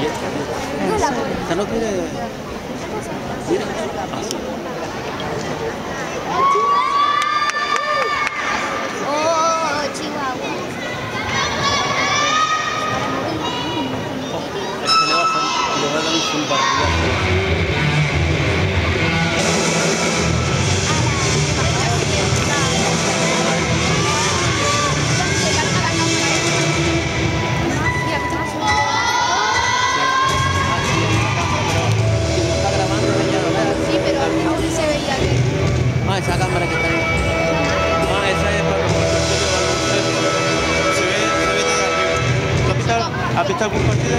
Y esta, esta no quiere... Mira, así. Oh, ¿Has visto algún partido?